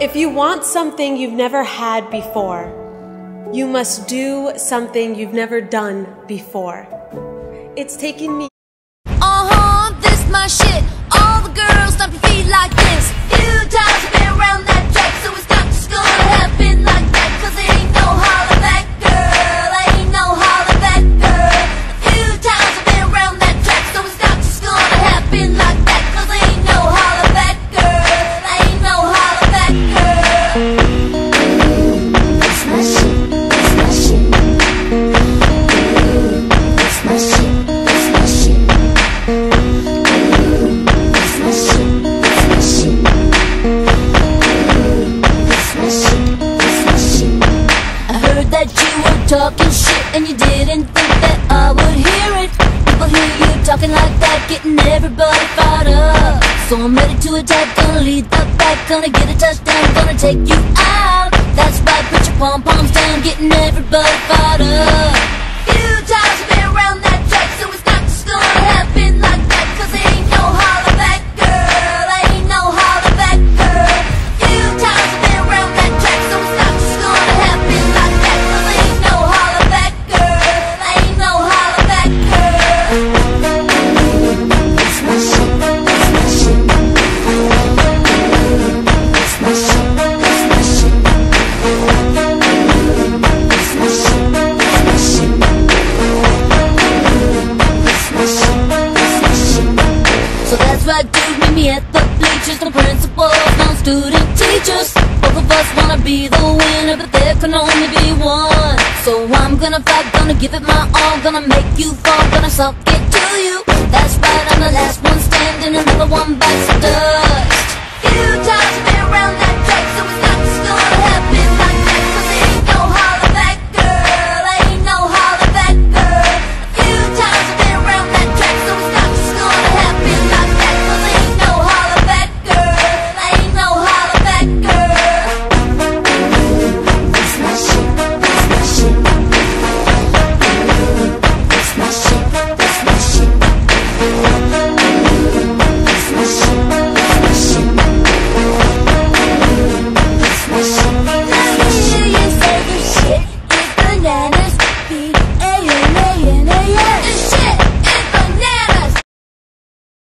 If you want something you've never had before, you must do something you've never done before. It's taking me. Uh huh, this my shit. All the girls stomp your feet talking shit and you didn't think that I would hear it. People hear you talking like that, getting everybody fired up. So I'm ready to attack, gonna lead the back, gonna get a touchdown, gonna take you out. That's right, put your pom poms down, getting everybody fired up. That's right, dude, meet me at the bleachers. No principals, no student teachers. Both of us wanna be the winner, but there can only be one. So I'm gonna fight, gonna give it my all, gonna make you fall, gonna suck it to you. That's right, I'm the last one standing, another one bites the dust.